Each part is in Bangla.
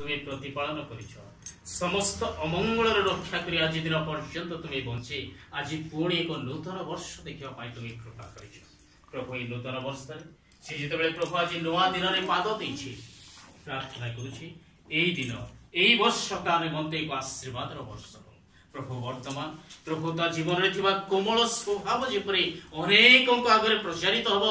তুমি প্রতিপালন করেছ সমস্ত অমঙ্গলর রক্ষা করে আজ দিন পর্যন্ত তুমি বঞ্চে আজ পুঁ এক নূতন বর্ষ দেখা তুমি কৃপা করেছ প্রভু এই নূতন বর্ষে সে যেতবে প্রভু আজ নূয়া দিনের পাদ দিয়েছে প্রার্থনা করছি এই দিন এই বর্ষটা নিমন্তে এক আশীর্বাদর বর্ষ প্রভু বর্তমান প্রভু তা জীবনে থাকা কোমল স্বভাব যেপরি অনেক আগে প্রচারিত হব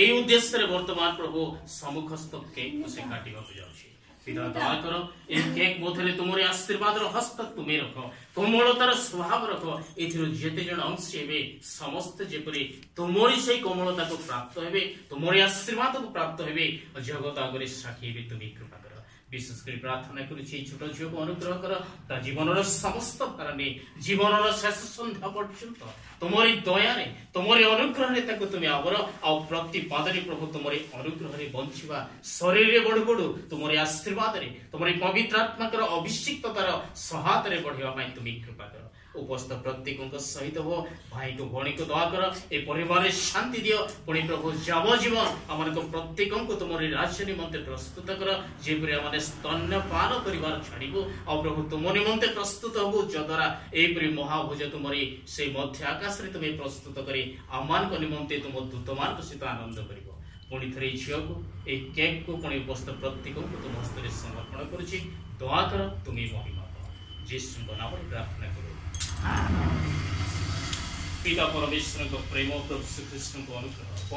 এই উদ্দেশ্যে বর্তমান প্রভু সম্মুখস্থ কেকু সে কাটিবাকু যাচ্ছে पिता दुआ करो एक एक बोधरे तुमरे आशीर्वाद रो हस्त तुमे रखो কোমলতার স্বভাব রখ এর যেতে জন অংশ হবে সমস্ত যেপরি তোমরি সেই কোমলতা প্রাপ্ত হবে তোমরি আশীর্বাদ প্রাপ্ত হবে জগত আগরে সাক্ষী হবে তুমি কৃপা কর বিশেষ করে প্রার্থনা করুছি এই ছোট ঝিউকে অনুগ্রহ কর তার জীবনর সমস্ত কারণে জীবনর শেষ সন্ধ্যা পর্যন্ত তোমার দয়ারে তোমার অনুগ্রহে তাকে তুমি আবর আউ প্রতি পাদরে প্রভু তোমার অনুগ্রহে বঞ্চিবা শরীরে বড় বড় তোমার আশীর্বাদে তোমার পবিত্র আত্মাকর অভিষিক্ততার সহায়তারে বড়িবা তুমি কৃপা কর উপস্থ প্রত্যেক সহিত হো ভাই ভণীকে দয়া কর এই পরিবারে শান্তি দিও পুণি প্রভু যাবজীবন আমার প্রত্যেক তোমার রাজ্য নিমন্ত্রে প্রস্তুত কর যেপরি আমার ଆମେ ସ୍ତନ୍ୟପାନ କରିବାର ଛାଡ଼ିବୁ ଆଉ ପ୍ରଭୁ ତୁମ ନିମନ୍ତେ ପ୍ରସ୍ତୁତ ହବୁ ଯଦ୍ୱାରା ଏହିପରି ମହାଭୋଜ ତୁମରି ସେଇ ମଧ୍ୟ ଆକାଶରେ ତୁମେ ପ୍ରସ୍ତୁତ କରି ଆମମାନଙ୍କ ନିମନ୍ତେ ତୁମ ଦୂତମାନଙ୍କ ସହିତ ଆନନ୍ଦ କରିବ ପୁଣି ଥରେ ଏଇ ଝିଅକୁ ଏହି କେକ୍କୁ ପୁଣି ଉପସ୍ଥିତ ପ୍ରତ୍ୟେକଙ୍କୁ ତୁମ ହସ୍ତରେ ସମର୍ପଣ କରୁଛି ଦୟା କର ତୁମେ ମହିମା ଯୀଶୁଙ୍କ ନାମରେ ପ୍ରାର୍ଥନା କରୁ ପିତା ପରମେଶ୍ୱରଙ୍କ ପ୍ରେମ ପ୍ରଭୁ ଶ୍ରୀକୃଷ୍ଣଙ୍କ ଅନୁଗ୍ରହ